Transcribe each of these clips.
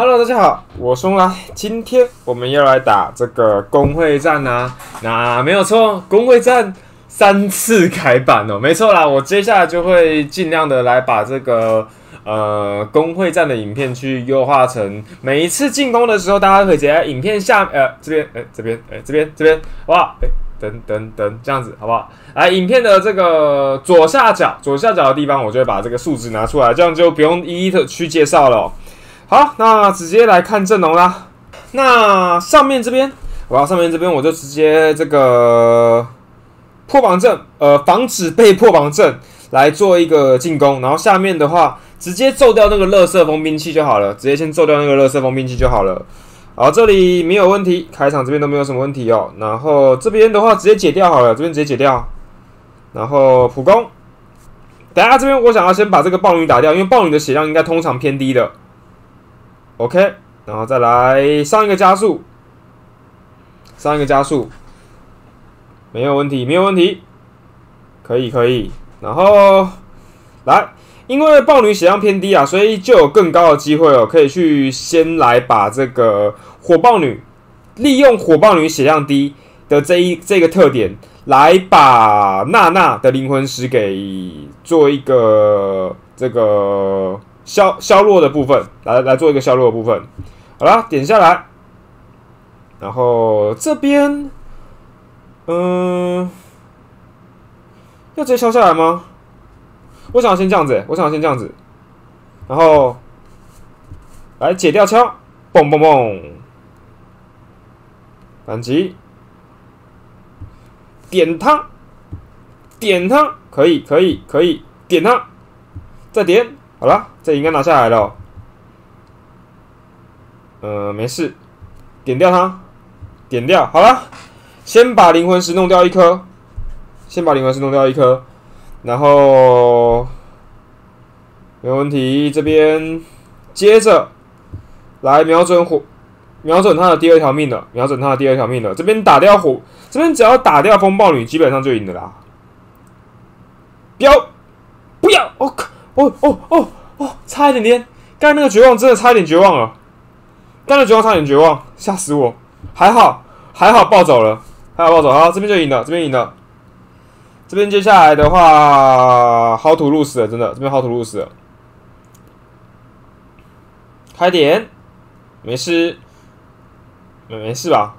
Hello，大家好，我松来。今天我们要来打这个工会战啊，那没有错，工会战三次改版哦，没错啦。我接下来就会尽量的来把这个呃工会战的影片去优化成每一次进攻的时候，大家可以直接影片下呃这边哎这边哎这边这边哇哎等等等这样子好不好？来，影片的这个左下角左下角的地方，我就会把这个数值拿出来，这样就不用一一的去介绍了。好，那直接来看阵容啦。那上面这边，我要上面这边我就直接这个破防阵，呃，防止被破防阵来做一个进攻。然后下面的话，直接揍掉那个乐色风兵器就好了，直接先揍掉那个乐色风兵器就好了。好，这里没有问题，开场这边都没有什么问题哦。然后这边的话，直接解掉好了，这边直接解掉。然后普攻，等下这边我想要先把这个暴女打掉，因为暴女的血量应该通常偏低的。OK，然后再来上一个加速，上一个加速，没有问题，没有问题，可以可以。然后来，因为豹女血量偏低啊，所以就有更高的机会哦，可以去先来把这个火豹女，利用火豹女血量低的这一这个特点，来把娜娜的灵魂石给做一个这个。消消弱的部分，来来做一个消弱的部分。好了，点下来，然后这边，嗯，要直接敲下来吗？我想要先这样子，我想要先这样子，然后来解掉枪，嘣嘣嘣，反击，点它，点它，可以可以可以，点它，再点。好了，这应该拿下来了。呃，没事，点掉它，点掉。好了，先把灵魂石弄掉一颗，先把灵魂石弄掉一颗，然后没问题。这边接着来瞄准火，瞄准他的第二条命了，瞄准他的第二条命了。这边打掉火，这边只要打掉风暴女，基本上就赢了啦。标，不要，我靠！哦哦哦哦！差一点点，刚才那个绝望真的差一点绝望了，刚才绝望差点绝望，吓死我！还好还好暴走了，还好暴走，好这边就赢了，这边赢了。这边接下来的话，好土路死了，真的，这边好土路死了。开点，没事，没没事吧？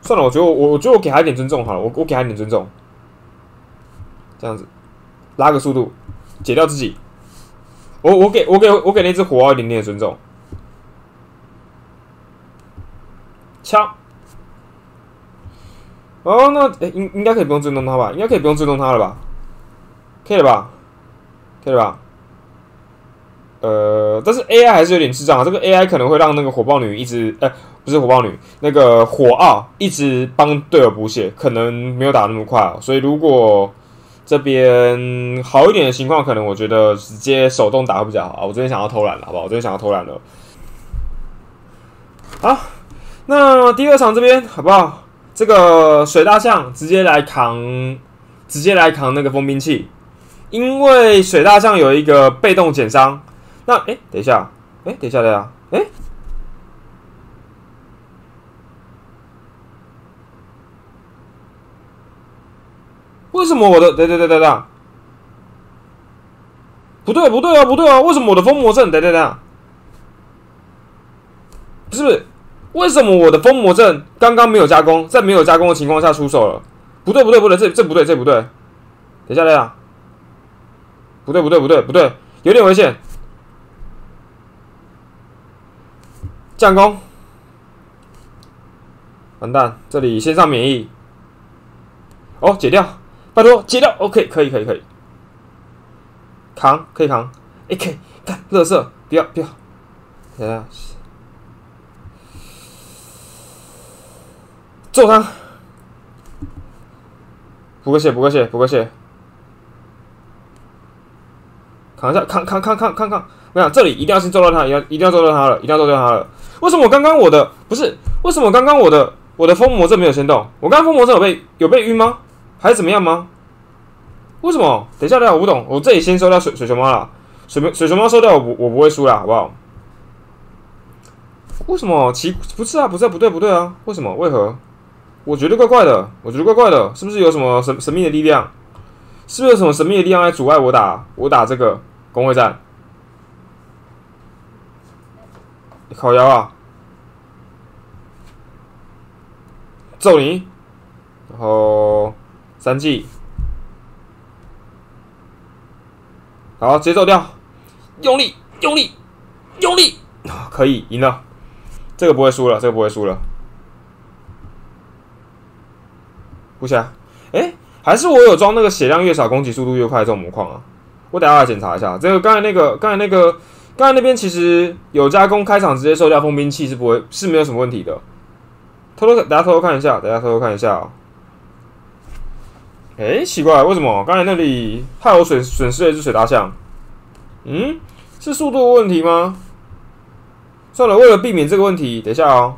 算了，我觉得我我觉得我给他一点尊重好了，我我给他一点尊重，这样子拉个速度。解掉自己，我我给我给我给那只火一点点的尊重。枪，哦，那应应该可以不用震动它吧？应该可以不用震动它了吧？可以了吧？可以了吧？呃，但是 AI 还是有点智障啊！这个 AI 可能会让那个火爆女一直，哎，不是火爆女，那个火奥一直帮队友补血，可能没有打那么快哦。所以如果这边好一点的情况，可能我觉得直接手动打会比较好啊。我这边想要偷懒了，好不好？我这边想要偷懒了。好，那第二场这边好不好？这个水大象直接来扛，直接来扛那个封兵器，因为水大象有一个被动减伤。那哎，等一下，哎，等一下，等一下，哎。为什么我的？对对对对对，不对不对啊不对啊！为什么我的封魔阵？对对对，不是，为什么我的封魔阵刚刚没有加工，在没有加工的情况下出手了？不对不对不对，这这不对这不对，等一下等一下，不对不对不对不对，有点危险，降攻，完蛋，这里先上免疫，哦，解掉。拜托，解掉，OK，可以，可以，可以，扛，可以扛，AK，看，乐色，不要，不要，等下，揍他，补个血，补个血，补个血，扛一下，扛，扛，扛，扛，扛，扛，我想这里一定要先揍到他，一要一定要揍到他了，一定要揍掉他了。为什么我刚刚我的不是？为什么刚刚我的我的封魔阵没有先动？我刚刚封魔阵有被有被晕吗？还是怎么样吗？为什么？等一下，等下，我不懂。我这里先收掉水水熊猫了，水水熊猫收掉，我我不会输了，好不好？为什么奇不是啊？不是啊不对不对啊？为什么？为何？我觉得怪怪的，我觉得怪怪的，是不是有什么神神秘的力量？是不是有什么神秘的力量来阻碍我打我打这个工会战？烤窑啊！揍你！然后三 G，好，直接揍掉，用力，用力，用力，可以赢了，这个不会输了，这个不会输了。不起来，哎，还是我有装那个血量越少，攻击速度越快这种模块啊？我等下来检查一下。这个刚才那个，刚才那个，刚才那边其实有加工，开场直接收掉封兵器是不会，是没有什么问题的。偷偷，等下偷偷看一下，等下偷偷看一下。哎，奇怪，为什么刚才那里害我损损失了一只水大象？嗯，是速度问题吗？算了，为了避免这个问题，等一下哦，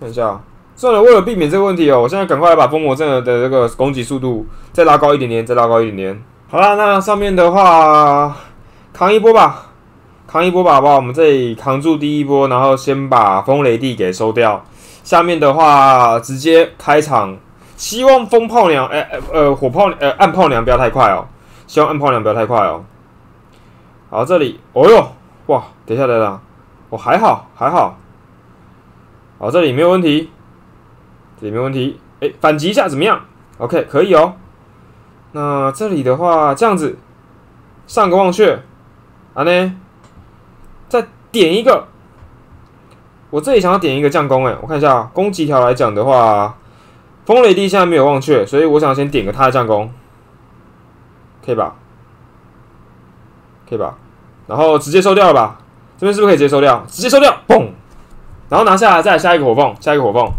看一下。算了，为了避免这个问题哦，我现在赶快把封魔阵的这个攻击速度再拉高一点点，再拉高一点点。好了，那上面的话扛一波吧，扛一波吧，好不好？我们这里扛住第一波，然后先把风雷地给收掉。下面的话直接开场，希望风炮娘，哎哎呃火炮呃暗炮娘不要太快哦，希望暗炮娘不要太快哦。好，这里，哦哟，哇，等下，等等，我还好，还好。好，这里没有问题。这里没问题，哎，反击一下怎么样？OK，可以哦。那这里的话，这样子上个忘却，啊呢，再点一个。我这里想要点一个降攻，哎，我看一下攻击条来讲的话，风雷地现在没有忘却，所以我想先点个他的降功，可以吧？可以吧？然后直接收掉了吧？这边是不是可以直接收掉？直接收掉，嘣！然后拿下来，再下一个火凤，下一个火凤。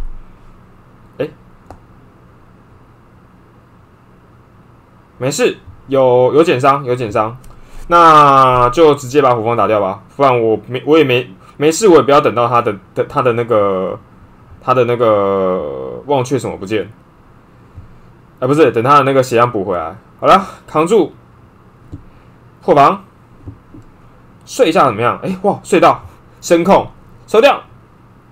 没事，有有减伤，有减伤，那就直接把火凤打掉吧，不然我没我也没没事，我也不要等到他的的他的那个他的那个忘却什么不见，啊不是，等他的那个血量补回来。好了，扛住，破防，睡一下怎么样？哎哇，睡到，声控。收掉，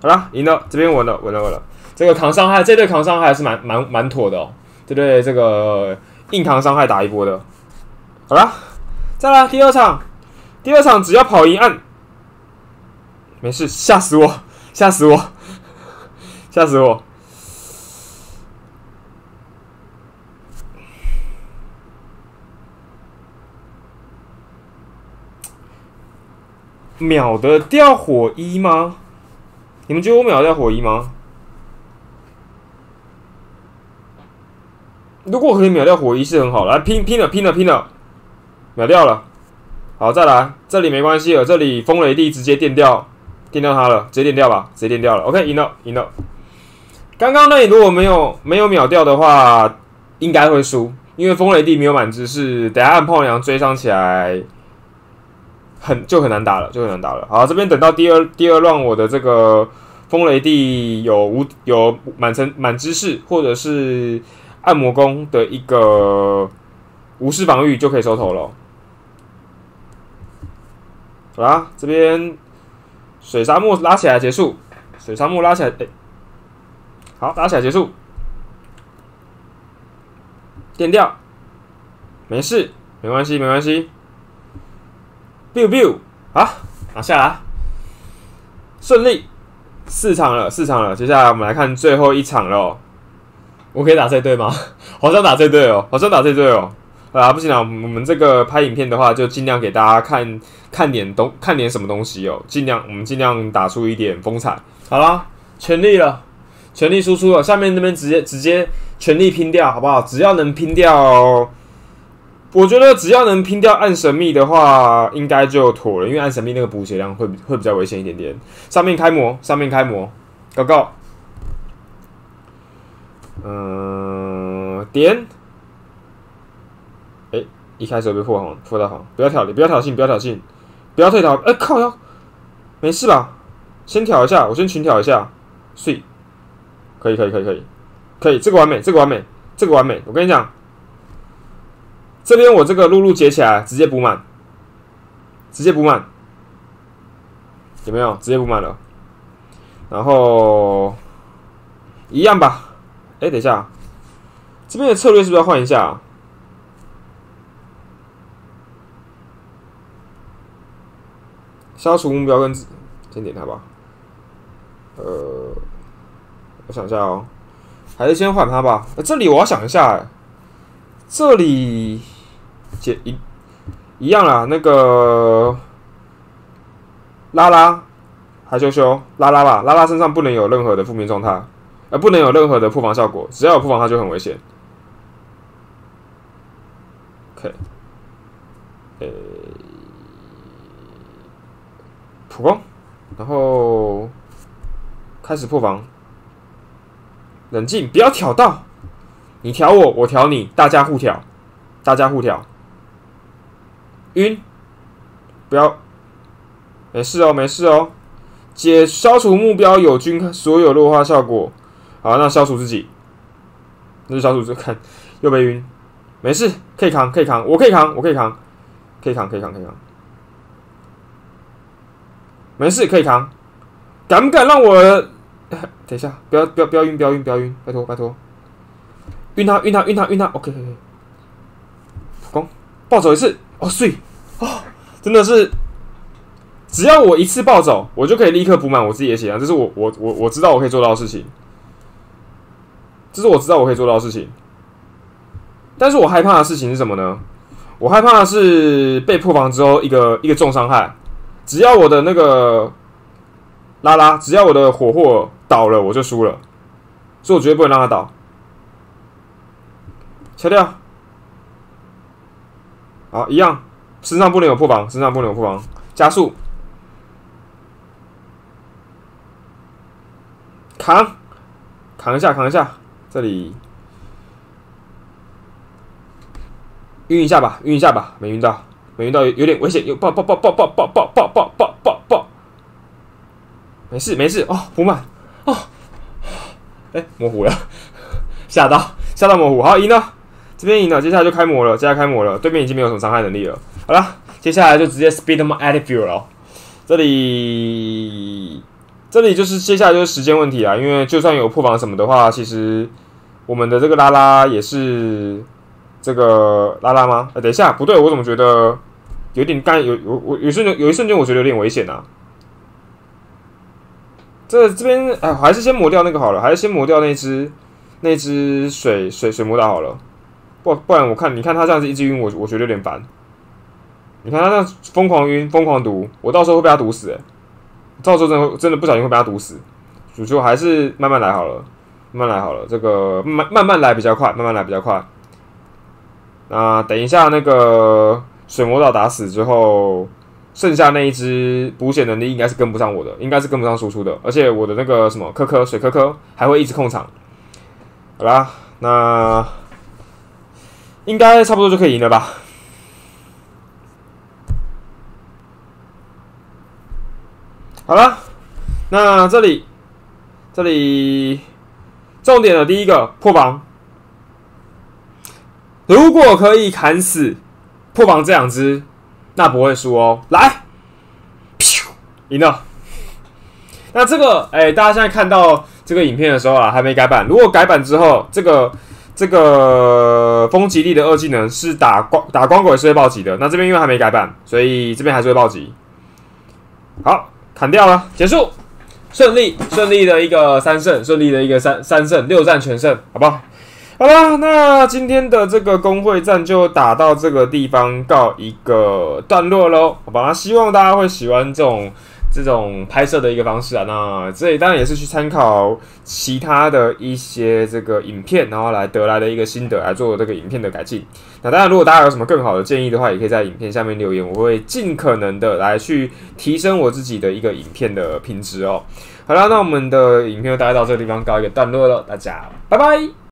好了，赢了，这边稳了，稳了，稳了，这个扛伤害，这对扛伤害还是蛮蛮蛮妥的哦，这对这个。硬扛伤害打一波的，好了，再来第二场，第二场只要跑一按，没事，吓死我，吓死我，吓死我，秒得掉火一吗？你们觉得我秒掉火一吗？如果可以秒掉火一，是很好。来拼拼了，拼了，拼了，秒掉了。好，再来，这里没关系了，这里风雷地直接电掉，电掉它了，直接电掉吧，直接电掉了。OK，赢了，赢了。刚刚那里如果没有没有秒掉的话，应该会输，因为风雷地没有满知识，等下暗炮娘追上起来，很就很难打了，就很难打了。好，这边等到第二第二乱，我的这个风雷地有无有满成满知识，或者是。按摩弓的一个无视防御就可以收头了。好啦，这边水沙漠拉起来结束，水沙漠拉起来，哎，好，拉起来结束，电掉，没事，没关系，没关系。biu biu，好，拿下来，顺利，四场了，四场了，接下来我们来看最后一场喽。我可以打这队吗？好想打这队哦，好想打这队哦。啊，不行了，我们这个拍影片的话，就尽量给大家看看点东，看点什么东西哦。尽量，我们尽量打出一点风采。好啦，全力了，全力输出了。下面那边直接直接全力拼掉，好不好？只要能拼掉，我觉得只要能拼掉暗神秘的话，应该就妥了。因为暗神秘那个补血量会会比较危险一点点。上面开模，上面开模，高高。嗯，点。哎，一开始被破防，破到防，不要挑，不要挑衅，不要挑衅，不要退逃。哎，靠呀，没事吧？先挑一下，我先群挑一下，睡。可以，可以，可以，可以，可以，这个完美，这个完美，这个完美。我跟你讲，这边我这个露露截起来，直接补满，直接补满，有没有？直接补满了。然后一样吧。哎，等一下，这边的策略是不是要换一下？消除目标跟先点它吧。呃，我想一下哦，还是先换它吧。这里我要想一下，这里解一一样啦。那个拉拉还羞羞拉拉吧，拉拉身上不能有任何的负面状态，呃，不能有任何的破防效果。只要有破防，它就很危险。OK，呃。普攻，然后开始破防。冷静，不要挑到。你挑我，我挑你，大家互挑，大家互挑。晕，不要，没事哦，没事哦。解消除目标友军所有弱化效果。好，那消除自己，那就消除这看又被晕，没事，可以扛，可以扛，我可以扛，我可以扛，可以扛，可以扛，可以扛。没事，可以扛。敢不敢让我？等一下，不要不要不要晕，不要晕，不要晕，拜托拜托。晕他晕他晕他晕他，OK OK。攻，暴走一次，哦碎，哦，真的是，只要我一次暴走，我就可以立刻补满我自己的血量，这是我我我我知道我可以做到的事情。这是我知道我可以做到的事情。但是我害怕的事情是什么呢？我害怕的是被破防之后一个一个重伤害。只要我的那个拉拉，只要我的火货倒了，我就输了，所以我绝对不能让他倒。切掉，好，一样，身上不能有破防，身上不能有破防，加速，扛，扛一下，扛一下，这里。晕一下吧，晕一下吧，没晕到。没晕到，有点危险，有爆爆爆爆爆爆爆爆爆爆爆爆，没事没事哦，补满。哦，哎，模糊了，吓到吓到模糊，好赢了，这边赢了，接下来就开模了，接下来开模了，对面已经没有什么伤害能力了，好了，接下来就直接 speed my attitude 了，这里这里就是接下来就是时间问题啊，因为就算有破防什么的话，其实我们的这个拉拉也是。这个拉拉吗？哎，等一下，不对，我怎么觉得有点干？有有我有瞬间有一瞬间，我觉得有点危险啊！这这边哎，还是先磨掉那个好了，还是先磨掉那只那只水水水磨岛好了。不不然我看你看他这样子一直晕，我我觉得有点烦。你看他这样疯狂晕，疯狂毒，我到时候会被他毒死哎！到时候真的真的不小心会被他毒死。主角还是慢慢来好了，慢慢来好了，这个慢慢慢来比较快，慢慢来比较快。那等一下，那个水魔岛打死之后，剩下那一只补血能力应该是跟不上我的，应该是跟不上输出的。而且我的那个什么科科水科科还会一直控场。好啦，那应该差不多就可以赢了吧？好了，那这里这里重点的第一个破防。如果可以砍死破防这两只，那不会输哦。来，赢了。那这个，哎，大家现在看到这个影片的时候啊，还没改版。如果改版之后，这个这个风吉利的二技能是打光打光鬼是会暴击的。那这边因为还没改版，所以这边还是会暴击。好，砍掉了，结束，顺利顺利的一个三胜，顺利的一个三三胜六战全胜，好不好？好了，那今天的这个工会战就打到这个地方告一个段落喽。好吧，希望大家会喜欢这种这种拍摄的一个方式啊。那这里当然也是去参考其他的一些这个影片，然后来得来的一个心得来做这个影片的改进。那当然，如果大家有什么更好的建议的话，也可以在影片下面留言，我会尽可能的来去提升我自己的一个影片的品质哦。好了，那我们的影片就大概到这个地方告一个段落了，大家拜拜。